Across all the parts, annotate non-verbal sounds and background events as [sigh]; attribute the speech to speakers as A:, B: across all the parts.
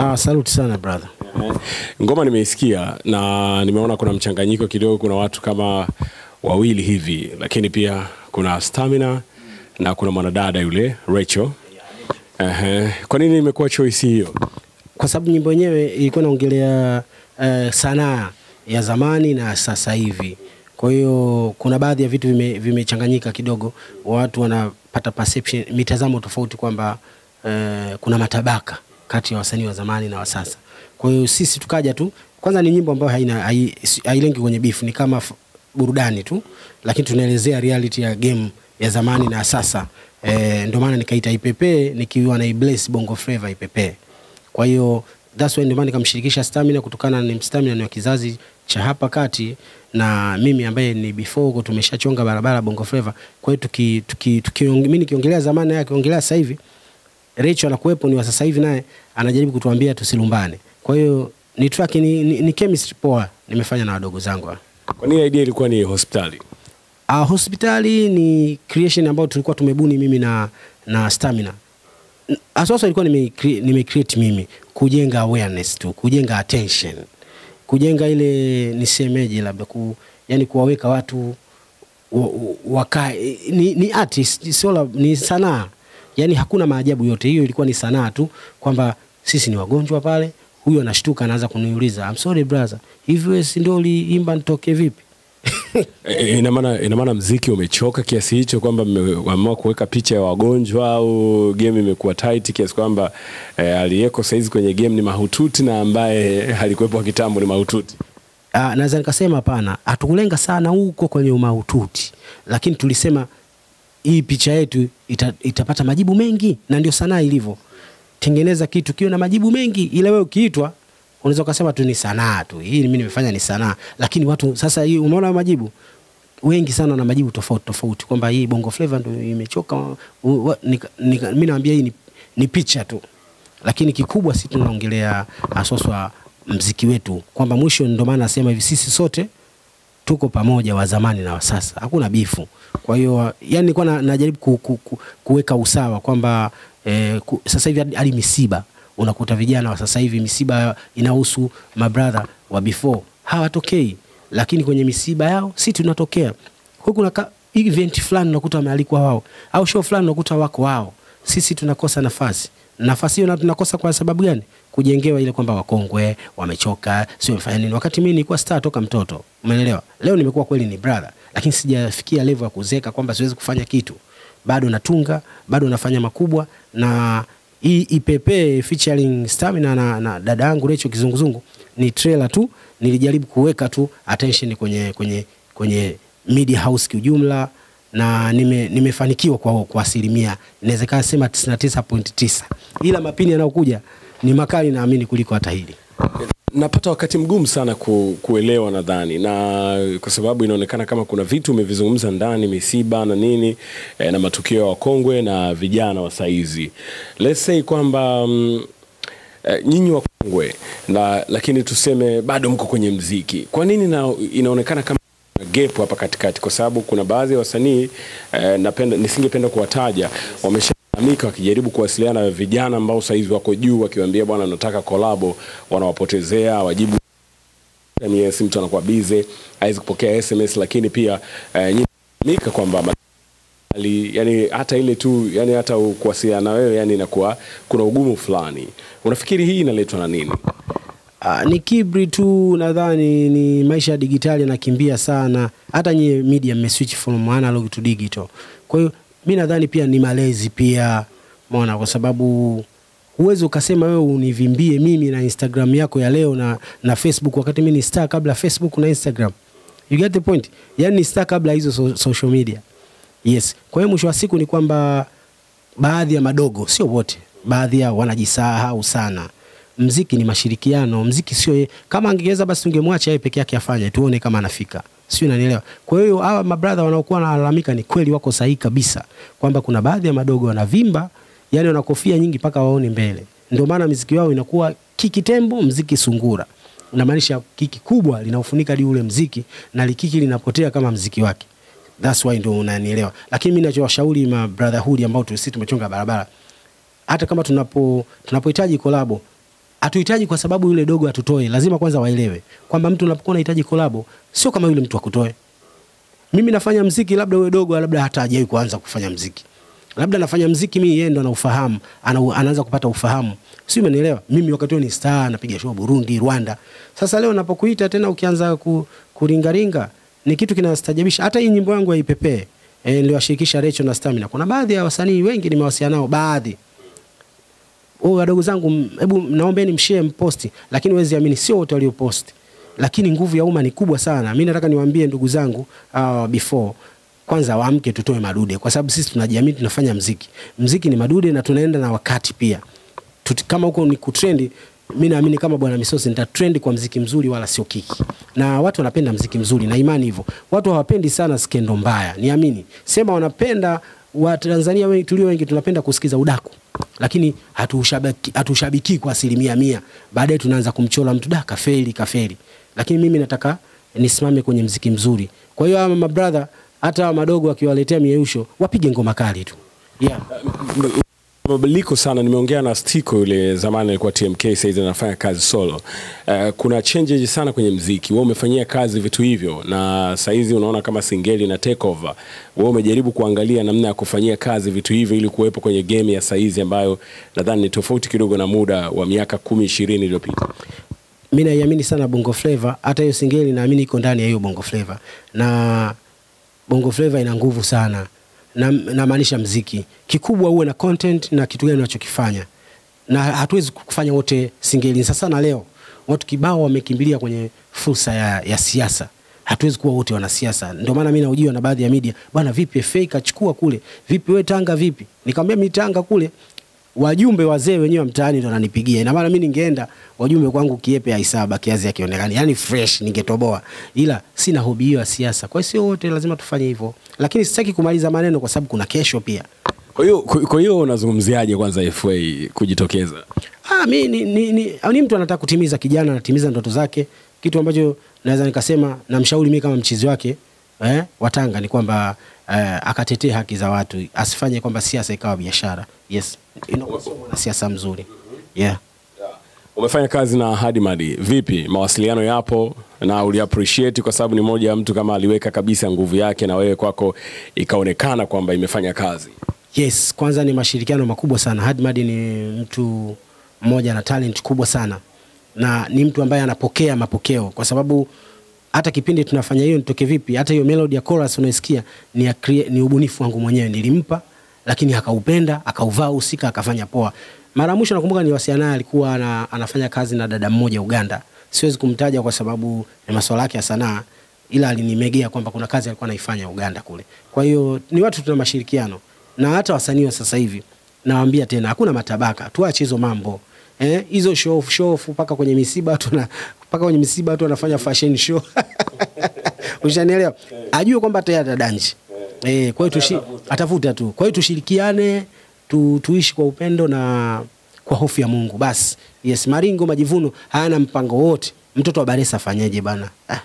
A: Ah, saluti sana brother.
B: Ngoma nimeisikia na nimeona kuna mchanganyiko kidogo, kuna watu kama wawili hivi, lakini pia kuna Stamina na kuna mwanadada yule Rachel. Ehe. Kwa nini imekuwa choice hiyo?
A: Kwa sababu nyimbo yenyewe ilikuwa inaongelea uh, sanaa ya zamani na sasa hivi. Kwa hiyo kuna baadhi ya vitu vimechanganyika vime- kidogo, watu wanapata perception, mitazamo tofauti kwamba uh, kuna matabaka kati ya wasanii wa zamani na wa sasa. Kwa hiyo sisi tukaja tu, kwanza ni nyimbo ambayo haina hailengi kwenye beef, ni kama burudani tu, lakini tunaelezea reality ya game ya zamani na sasa. Eh, ndio maana nikaita Ipepee nikiwa na Ibless Bongo Flava Ipepee. Kwa hiyo that's why ndio maana nikamshirikisha Stamina kutokana ni Stamina ni wa kizazi cha hapa kati na mimi ambaye ni before huko tumeshachonga barabara Bongo Flava. Kwa hiyo tuki, tuki, tuki, mimi nikiongelea zamani naye akiongelea sasa hivi Rachel anakuwepo ni wa sasa hivi naye anajaribu kutuambia tusilumbane. Kwa hiyo ni track ni, ni, ni chemistry poa nimefanya na wadogo zangu.
B: Kwa nini idea ilikuwa ni hospitali?
A: Uh, hospitali ni creation ambayo tulikuwa tumebuni mimi na, na Stamina. Aswaswa ilikuwa nime, nime create mimi kujenga awareness tu, kujenga attention, kujenga ile nisemeje, labda ku, yani kuwaweka watu wa- wa- wakae. Ni, ni artist, sio ni sanaa, yani hakuna maajabu yote. Hiyo ilikuwa ni sanaa tu, kwamba sisi ni wagonjwa pale. Huyu anashtuka anaanza kuniuliza I'm sorry brother, hivi wewe si ndio uliimba nitoke vipi? [laughs]
B: E, ina maana ina maana mziki umechoka kiasi hicho kwamba mmeamua kuweka picha ya wagonjwa au game imekuwa tight kiasi kwamba eh, aliyeko saizi kwenye game ni mahututi na ambaye alikuwepo kitambo ni mahututi.
A: Ah, naweza nikasema hapana, hatukulenga sana huko kwenye mahututi lakini tulisema hii picha yetu ita, itapata majibu mengi, na ndio sanaa ilivyo. Tengeneza kitu kiwe na majibu mengi, ile wewe ukiitwa unaweza ukasema tu ni sanaa tu, hii mimi nimefanya ni sanaa, lakini watu sasa, hii umeona majibu? Wengi sana na majibu tofauti tofauti, kwamba hii bongo flava ndio imechoka. Mimi naambia hii ni, ni picha tu, lakini kikubwa si tunaongelea asoswa mziki wetu, kwamba mwisho, ndio maana nasema hivi sisi sote tuko pamoja, wa zamani na wa sasa, hakuna bifu. Kwa hiyo yani nilikuwa na, najaribu ku, ku, ku, kuweka usawa kwamba eh, ku, sasa hivi hadi- misiba unakuta vijana wa sasa hivi misiba inahusu mabradha wa before hawatokei, lakini kwenye misiba yao si tunatokea. Kwa kuna ka- event fulani unakuta wamealikwa wao, au show fulani unakuta wako wao, sisi tunakosa nafasi. Nafasi hiyo na tunakosa kwa sababu gani? Kujengewa ile kwamba wakongwe wamechoka, sio wamefanya nini, wakati mimi nilikuwa star toka mtoto, umeelewa? Leo nimekuwa kweli ni brother, lakini sijafikia level ya kuzeka kwamba siwezi kufanya kitu. Bado natunga, bado nafanya makubwa na hii Ipepe featuring Stamina na, na dada yangu Recho Kizunguzungu ni trailer tu, nilijaribu kuweka tu attention kwenye kwenye kwenye media house kiujumla na nime, nimefanikiwa kwa, kwa asilimia inawezekana sema 99.9 ila mapini yanayokuja ni makali naamini kuliko hata hili.
B: Napata wakati mgumu sana ku, kuelewa nadhani, na kwa sababu inaonekana kama kuna vitu umevizungumza ndani, misiba na nini eh, na matukio ya wakongwe na vijana wa saizi. Let's say kwamba mm, eh, nyinyi wakongwe na lakini tuseme bado mko kwenye mziki, kwa nini na, inaonekana kama gap hapa katikati? Kwa sababu kuna baadhi ya wasanii eh, napenda nisingependa kuwataja wamesha lalamika wakijaribu kuwasiliana na vijana ambao saizi wako juu, wakiwaambia bwana, nataka kolabo, wanawapotezea wajibu yes, mtu anakuwa bize, hawezi kupokea SMS, lakini pia eh, nyika kwamba ali, yani hata ile tu yani hata kuwasiliana na wewe yani inakuwa kuna ugumu fulani. Unafikiri hii inaletwa na nini?
A: Uh, ni kibri tu, nadhani ni maisha ya digitali yanakimbia sana. Hata nyie media mmeswitch from analog to digital. Kwa hiyo mi nadhani pia ni malezi pia, mona, kwa sababu huwezi ukasema wewe univimbie mimi na Instagram yako ya leo na, na Facebook wakati mi ni star kabla Facebook na Instagram. You get the point? Yani ni star kabla hizo so, social media. Yes. Kwa hiyo mwisho wa siku ni kwamba baadhi ya madogo, sio wote, baadhi yao wanajisahau sana. Mziki ni mashirikiano, mziki sio. Kama angeweza basi tungemwacha yeye peke yake afanye, tuone kama anafika, sio? Unanielewa? Kwa hiyo hawa mabradha wanaokuwa wanalalamika ni kweli, wako sahihi kabisa kwamba kuna baadhi ya madogo wanavimba, yani wana kofia nyingi mpaka waone mbele. Ndio maana mziki wao inakuwa kiki tembo, mziki sungura. Unamaanisha kiki kubwa linaofunika hadi ule mziki na likiki linapotea kama mziki wake. That's why ndio unanielewa. Lakini mimi ninachowashauri ma brotherhood ambao sisi tumechonga barabara, hata kama tunapo tunapohitaji kolabo hatuhitaji kwa sababu yule dogo atutoe. Lazima kwanza waelewe kwamba mtu unapokuwa unahitaji kolabo sio kama yule mtu akutoe. Mimi nafanya mziki, labda yule dogo, labda hata hajawahi kuanza kufanya mziki, labda nafanya mziki mimi, yeye ndo anaufahamu, anaanza kupata ufahamu, si umenielewa? Mimi wakati huo ni star, napiga show Burundi, Rwanda. Sasa leo napokuita tena ukianza ku, kuringaringa ni kitu kinastajabisha. Hata hii nyimbo yangu haipepee e, niliwashirikisha Recho na Stamina. Kuna baadhi ya wasanii wengi nimewasiliana nao, baadhi oh, wadogo zangu, hebu naombeni mshare mposti, lakini wezi amini, sio wote walioposti, lakini nguvu ya umma ni kubwa sana. Mimi nataka niwaambie ndugu zangu uh, before kwanza waamke, tutoe madude, kwa sababu sisi tunajiamini, tunafanya mziki. Mziki ni madude na tunaenda na wakati pia. Tuti, kama huko ni kutrendi, mi naamini kama bwana Misosi nita trend kwa mziki mzuri, wala sio kiki, na watu wanapenda mziki mzuri na imani hivyo. Watu hawapendi sana skendo mbaya, niamini, sema wanapenda Watanzania wengi tulio wengi tunapenda kusikiza udaku, lakini hatushabiki hatushabiki kwa asilimia mia. Baadaye tunaanza kumchola mtu da, kafeli kafeli. Lakini mimi nataka nisimame kwenye mziki mzuri. Kwa hiyo ama mabrother, hata madogo akiwaletea mieusho, wapige ngoma kali tu yeah.
B: Mabadiliko sana. Nimeongea na Stiko yule zamani alikuwa TMK, sasa hivi anafanya kazi solo. Uh, kuna changes sana kwenye mziki. Wewe umefanyia kazi vitu hivyo, na sasa hizi unaona kama singeli na take over. Wewe umejaribu kuangalia namna ya kufanyia kazi vitu hivyo ili kuwepo kwenye game ya saizi ambayo nadhani ni tofauti kidogo na muda wa miaka kumi ishirini iliyopita.
A: Mimi naiamini sana bongo flava hata hiyo singeli naamini iko ndani ya hiyo bongo flava na bongo flava ina nguvu sana na namaanisha mziki. Kikubwa uwe na content na kitu gani unachokifanya. Na hatuwezi kufanya wote singeli sasa na leo watu kibao wamekimbilia kwenye fursa ya, ya siasa. Hatuwezi kuwa wote wanasiasa. Ndio maana mimi naujiwa na baadhi ya media bwana vipi FA kachukua kule? Vipi we Tanga vipi? Nikamwambia mi Tanga kule wajumbe wazee wenyewe wa mtaani ndo wananipigia. Ina maana mimi ningeenda wajumbe kwangu kiepe aisaba kiazi akionekana, yani fresh ningetoboa, ila sina hobi hiyo ya siasa. Kwa hiyo sio wote lazima tufanye hivyo, lakini sitaki kumaliza maneno kwa sababu kuna kesho pia.
B: Kwa hiyo kwa hiyo unazungumziaje kwanza FA kujitokeza?
A: Ah, mi ni, ni, ni, ni mtu anataka kutimiza, kijana anatimiza ndoto zake, kitu ambacho naweza nikasema namshauri mimi kama mchizi wake eh, wa Tanga ni kwamba eh, akatetee haki za watu, asifanye kwamba siasa ikawa biashara. Yes, inakuwa siasa mzuri. Yeah.
B: Umefanya kazi na Hadimadi, vipi? Mawasiliano yapo na uli appreciate kwa sababu ni moja ya mtu kama aliweka kabisa nguvu yake na wewe kwako ikaonekana kwamba imefanya kazi.
A: Yes, kwanza ni mashirikiano makubwa sana. Hadimadi ni mtu mmoja na talent kubwa sana, na ni mtu ambaye anapokea mapokeo, kwa sababu hata kipindi tunafanya hiyo nitoke vipi, hata hiyo melody ya chorus unaisikia ni, ya kre, ni ubunifu wangu mwenyewe nilimpa, lakini akaupenda akauvaa usika akafanya poa. Mara mwisho nakumbuka ni wasiana alikuwa ana, anafanya kazi na dada mmoja Uganda, siwezi kumtaja kwa sababu ni masuala yake ya sanaa, ila alinimegea kwamba kuna kazi alikuwa anaifanya Uganda kule. Kwa hiyo ni watu tuna mashirikiano na hata wasanii wa sasa hivi nawaambia tena, hakuna matabaka, tuache hizo mambo eh, hizo show off, show off mpaka kwenye misiba watu na mpaka kwenye misiba watu wanafanya fashion show [laughs] ushanielewa, ajue kwamba tayari atadanji eh, kwa hiyo tushi atavuta tu. Kwa hiyo tushirikiane, tu, tuishi kwa upendo na kwa hofu ya Mungu basi. Yes, Maringo Majivuno hayana mpango wote. Mtoto wa Baresa afanyeje bana? Ah.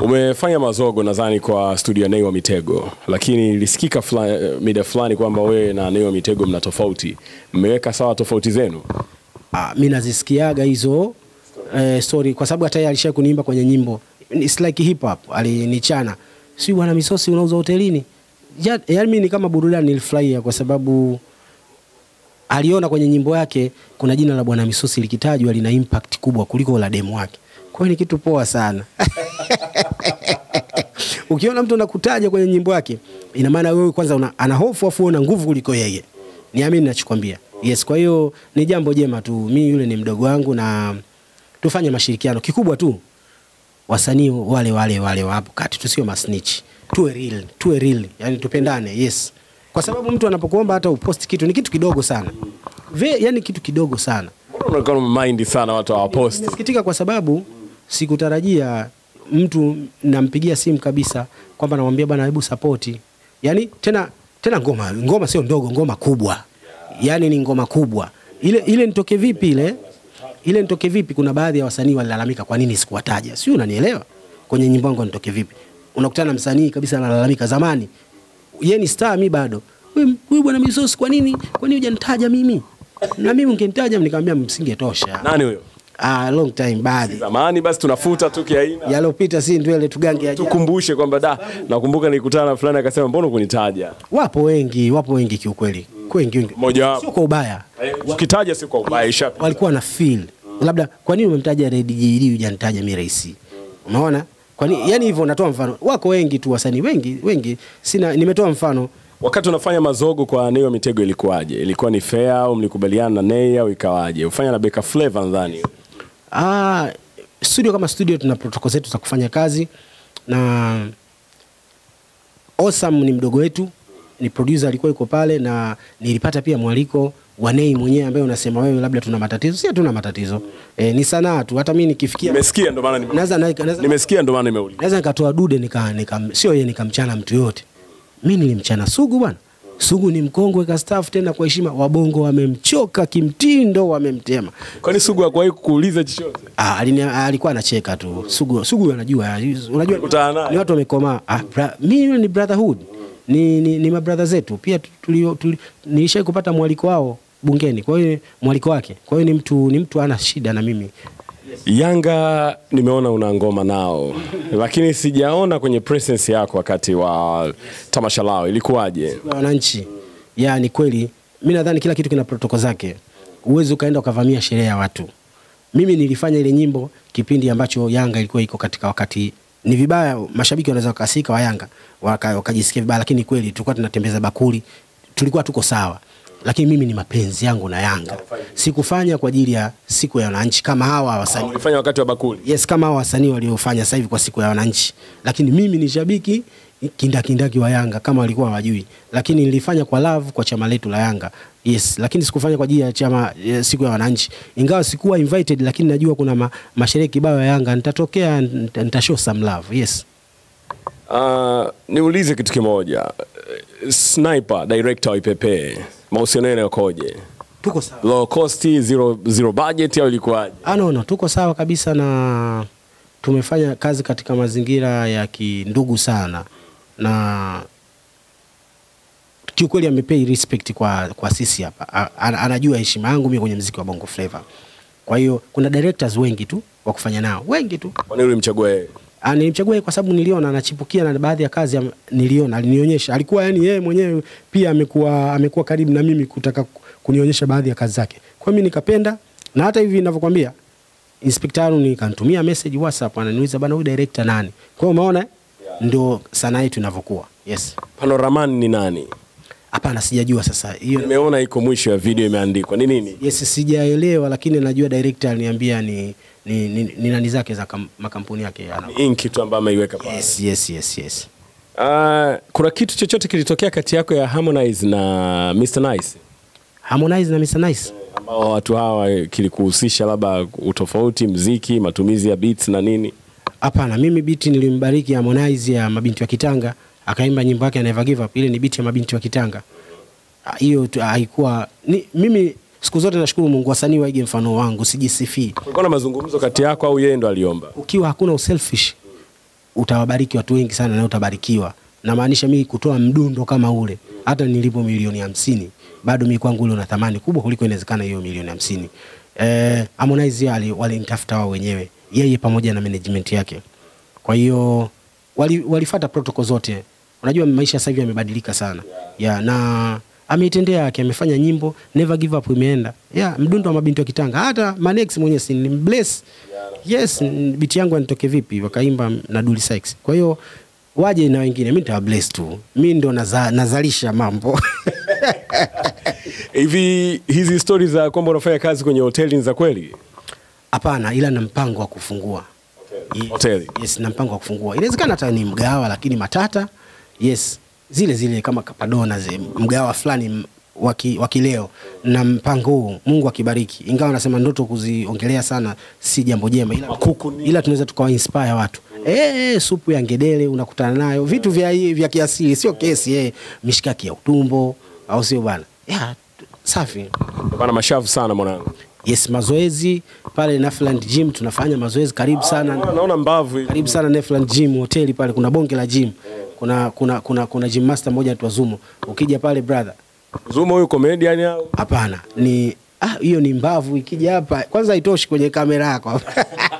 B: Umefanya mazogo nadhani kwa studio ya Nay wa Mitego, lakini ilisikika fula- mida fulani kwamba wewe na Nay wa Mitego mna tofauti. Mmeweka sawa tofauti zenu?
A: Ah, mi nazisikiaga hizo eh, story kwa sababu hata yeye alishaye kuniimba kwenye nyimbo. It's like hip hop alinichana. Si bwana misosi unauza hotelini? Yaani mimi ni kama burudani nilifurahia kwa sababu aliona kwenye nyimbo yake kuna jina la bwana misosi likitajwa lina impact kubwa kuliko la demo wake. Kwa hiyo ni kitu poa sana. [laughs] Ukiona mtu anakutaja kwenye nyimbo yake ina maana wewe kwanza una, ana hofu afu una nguvu kuliko yeye. Niamini nachokwambia yes kwa hiyo ni jambo jema tu. Mi yule ni mdogo wangu na tufanye mashirikiano. Kikubwa tu wasanii wale wale wale wapo kati. Tusio masnitch. Tuwe real tuwe real. Yani tupendane yes. Kwa sababu mtu anapokuomba hata upost kitu ni kitu kidogo sana. Ve, yani kitu kidogo sana.
B: Unakuwa mind sana watu hawaposti?
A: Nasikitika kwa sababu sikutarajia mtu nampigia simu kabisa kwamba namwambia bwana, hebu sapoti. Yani tena tena ngoma ngoma sio ndogo, ngoma kubwa, yani ni ngoma kubwa. Ile ile nitoke vipi ile ile nitoke vipi? Kuna baadhi ya wasanii walilalamika, kwa nini sikuwataja? Sio, unanielewa? Kwenye nyimbo yangu nitoke vipi, unakutana na msanii kabisa analalamika, zamani yeye ni star, mi bado. Wewe wewe bwana Misosi, kwa nini kwa nini hujanitaja mimi? na mimi ungenitaja nikamwambia msingetosha.
B: Nani huyo?
A: Ah, long time baadhi
B: Zamani basi tunafuta tu kiaina.
A: yalopita si ndio ile tugange ajabu.
B: Tukumbushe kwamba da, nakumbuka nilikutana na fulani akasema mbona kunitaja?
A: Wapo wengi, wapo wengi kiukweli, wengi wengi,
B: moja
A: sio kwa ubaya,
B: ukitaja si kwa ubaya isha.
A: walikuwa na feel labda, kwa nini umemtaja Red JD hujanitaja mimi rais? Umeona? Kwa nini? Yani hivyo natoa mfano, wako wengi tu wasanii wengi wengi, sina nimetoa mfano
B: Wakati unafanya mazogo kwa Nay wa Mitego ilikuwaje? Ilikuwa ni fair au mlikubaliana na Nay au ikawaje? Ufanya na Beka Flavor nadhani.
A: Ah, studio kama studio tuna protocol zetu za kufanya kazi na Osam ni mdogo wetu, ni producer alikuwa yuko pale na nilipata pia mwaliko wa Nay mwenyewe ambaye unasema wewe labda tuna matatizo. Si tuna matatizo. E, ni sanaa tu. Hata mimi nikifikia
B: Nimesikia ndo maana nime-
A: naweza naweza
B: nimesikia ndo maana nimeuliza.
A: naweza nikatoa dude nika, nika sio yeye nikamchana mtu yote. Mimi nilimchana Sugu bwana. Sugu ni mkongwe kastaafu tena kwa heshima, wabongo wamemchoka kimtindo, wamemtema.
B: Kwani Sugu hakuwahi kukuuliza chochote?
A: Ah, alini, anacheka tu. Sugu Sugu anajua, unajua ni watu wamekomaa. Ah, bra, mimi ni brotherhood. Ni ni, ni mabradha zetu. Pia tulio tuli, nilishai kupata mwaliko wao bungeni. Kwa hiyo mwaliko wake. Kwa hiyo ni mtu ni mtu ana shida na mimi.
B: Yanga nimeona una ngoma nao, lakini sijaona kwenye presence yako wakati wa tamasha lao. Ilikuwaje?
A: Wananchi. Ya ni kweli. Mimi nadhani kila kitu kina protoko zake. Uwezi ukaenda ukavamia sherehe ya watu. Mimi nilifanya ile nyimbo kipindi ambacho Yanga ilikuwa iko katika wakati ni vibaya, mashabiki wanaweza wakasika wa Yanga wakajisikia vibaya, lakini kweli tulikuwa tunatembeza bakuli, tulikuwa tuko sawa, lakini mimi ni mapenzi yangu na Yanga, sikufanya kwa ajili ya siku ya wananchi kama hawa wasanii.
B: Ulifanya wakati wa bakuli.
A: yes, kama hawa wasanii waliofanya sasa hivi kwa siku ya wananchi, lakini mimi ni shabiki kindakindaki wa Yanga kama walikuwa hawajui, lakini nilifanya kwa love kwa chama letu la Yanga yes, lakini sikufanya kwa ajili ya chama ya siku ya wananchi, ingawa sikuwa invited, lakini najua kuna ma, masherehe kibao ya Yanga nitatokea, nitashow nita some love yes.
B: Uh, niulize kitu kimoja. Sniper, director wa mahusiano yenu yakoje?
A: Tuko sawa.
B: Low cost, zero, zero budget au ilikuwaje?
A: Ah, no, no, tuko sawa kabisa na tumefanya kazi katika mazingira ya kindugu sana na kiukweli amepei respect kwa, kwa sisi hapa. Anajua heshima yangu mimi kwenye mziki wa Bongo Flava. Kwa hiyo kuna directors wengi tu wa kufanya nao, wengi tu.
B: Kwa nini ulimchagua yeye?
A: Ah, nilimchagua yeye kwa sababu niliona anachipukia na baadhi ya kazi niliona, alinionyesha. Alikuwa yani yeye mwenyewe pia amekuwa amekuwa karibu na mimi kutaka ku- kunionyesha baadhi ya kazi zake. Kwa mimi nikapenda na hata hivi ninavyokuambia Inspector Harun nikamtumia message WhatsApp ananiuliza bana huyu director nani? Kwa hiyo umeona ndio sanaa yetu inavyokuwa. Yes.
B: Panoraman ni nani?
A: Hapana sijajua sasa. Hiyo
B: Nimeona iko mwisho ya video imeandikwa. Ni nini?
A: Yes, sijaelewa lakini najua director aliniambia ni ni, ni, ni nani zake za kam, makampuni yake ana.
B: Ni inki tu ambayo ameiweka pale.
A: Yes, yes, yes, yes.
B: Uh, kuna kitu chochote kilitokea kati yako ya Harmonize na Mr Nice
A: Harmonize na Mr Nice.
B: ambao watu hawa kilikuhusisha labda utofauti, mziki, matumizi ya beats na nini?
A: Hapana, mimi biti nilimbariki Harmonize ya mabinti wa Kitanga, akaimba nyimbo yake ya Never Give Up. Ile ni biti ya mabinti wa Kitanga. Ah, Hiyo haikuwa ni, mimi siku zote nashukuru Mungu, wasanii waige mfano wangu, sijisifii.
B: Kulikuwa na mazungumzo kati yako au yeye ndo aliomba?
A: Ukiwa hakuna uselfish, utawabariki watu wengi sana na utabarikiwa. Namaanisha mimi kutoa mdundo kama ule, hata nilipo milioni hamsini bado mimi kwangu ule una thamani kubwa kuliko inawezekana hiyo milioni hamsini. Eh, Harmonize wale walinitafuta wao wenyewe, yeye pamoja na management yake. Kwa hiyo wali, walifuata protocol zote. Unajua maisha sasa hivi yamebadilika sana. Ya, na ameitendea yake, amefanya nyimbo Never Give Up imeenda. Ya, mdundo wa mabinti wa Kitanga. Hata Manex mwenyewe si bless. Yes, biti yangu anitoke vipi wakaimba na Dully Sykes. Kwa hiyo waje na wengine, mimi nitawa bless tu. mi ndo naza, nazalisha mambo. [laughs]
B: Hivi hizi stori za kwamba unafanya kazi kwenye hoteli ni za kweli?
A: Hapana, ila na mpango wa kufungua. hoteli.
B: Hoteli.
A: Yes, na mpango wa kufungua. Inawezekana hata ni mgawa lakini matata. Yes, zile zile kama kapadona zile mgawa fulani waki, wa leo kileo na mpango huu Mungu akibariki. Ingawa nasema ndoto kuziongelea sana si jambo jema ila, ila tunaweza tukawa inspire watu. Eh, supu ya ngedele unakutana nayo, vitu vya vya kiasili sio kesi eh, mishikaki ya utumbo au sio bwana? Yeah, safi.
B: Bana mashavu sana mwanangu.
A: Yes, mazoezi pale Nafland Gym tunafanya mazoezi karibu sana.
B: Naona- Naona mbavu hivi.
A: Karibu sana Nefland Gym hoteli pale, kuna bonge la gym. Kuna kuna kuna kuna gym master mmoja anaitwa Zumo. Ukija pale brother,
B: Zumo huyu comedian au?
A: hapana, ni ah, hiyo ni mbavu ikija hapa kwanza haitoshi kwenye kamera yako [laughs]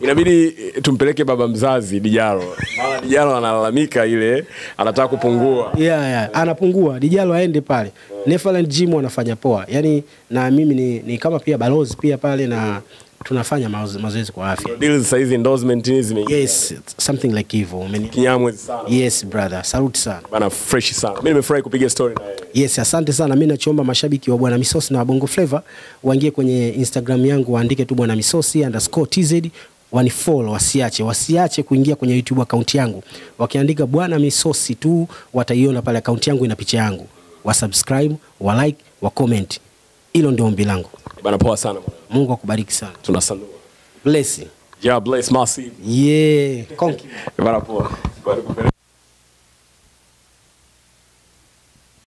B: inabidi eh, tumpeleke baba mzazi Dijalo, maana Dijalo analalamika ile anataka kupungua.
A: yeah, yeah. anapungua. Dijalo aende pale. Neverland Gym wanafanya poa. Yani na mimi ni, ni kama pia balozi pia pale na tunafanya mazoezi kwa afya.
B: Deals sasa hizi endorsement hizi
A: yes something like hivyo
B: Kinyamwe sana.
A: Yes brother. Salute sana.
B: Bana, fresh sana. Mimi nimefurahi kupiga story na yeye.
A: yes asante sana. Mimi nachoomba mashabiki wa bwana misosi na wabongo flavor waingie kwenye instagram yangu waandike tu bwana misosi underscore tz wanifollow wasiache wasiache kuingia kwenye youtube akaunti yangu wakiandika bwana misosi tu wataiona pale akaunti yangu ina picha yangu wasubscribe wa like, wa comment. hilo ndio ombi langu
B: Bana, poa sana bwana.
A: mungu akubariki sana
B: Tunasalua.
A: bless
B: Yeah, bless massive.
A: yeah Konki.
B: Bana, poa.